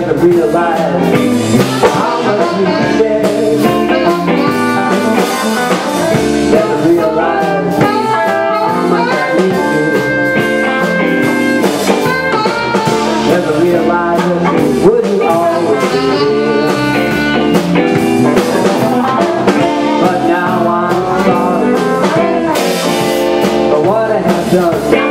never realized how much we shared. Never realized how much I. Never realized wouldn't always be. But now I'm sorry for what I have done.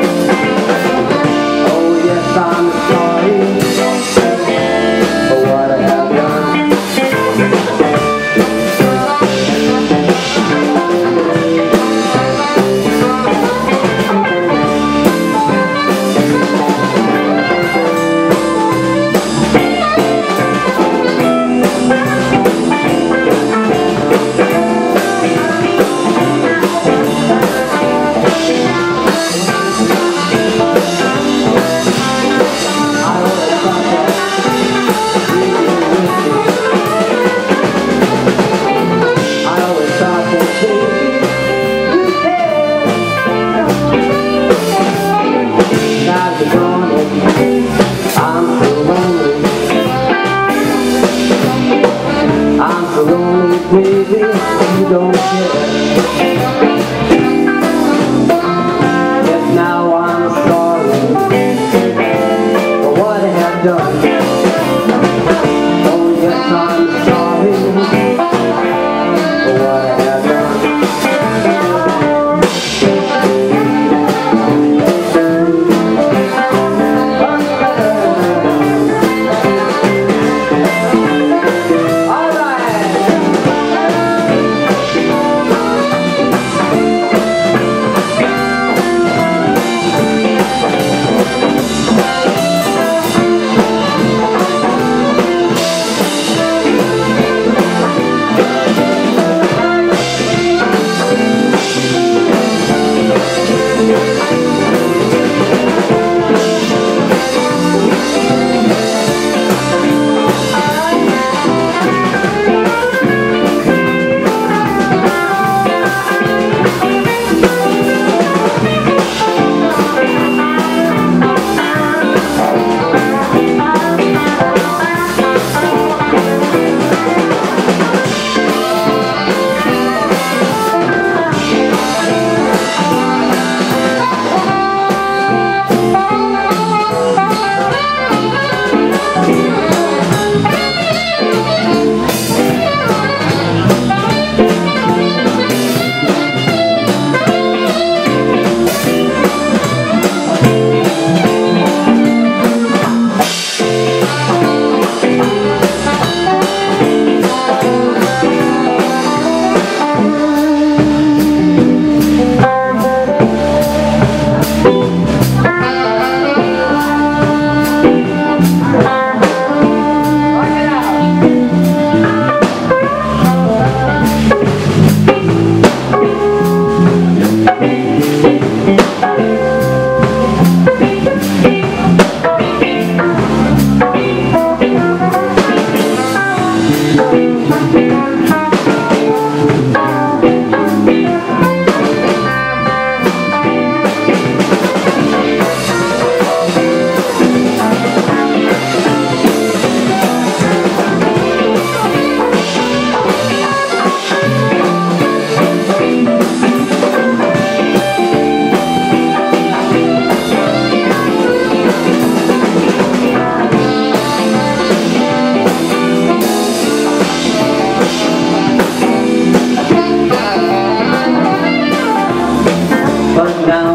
Bravo.